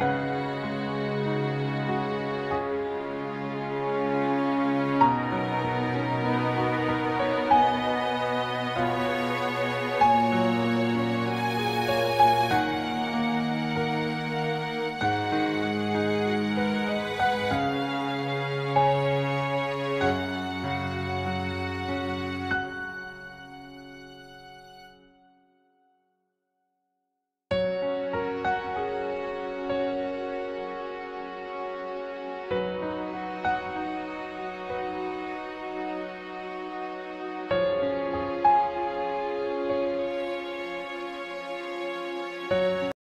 了。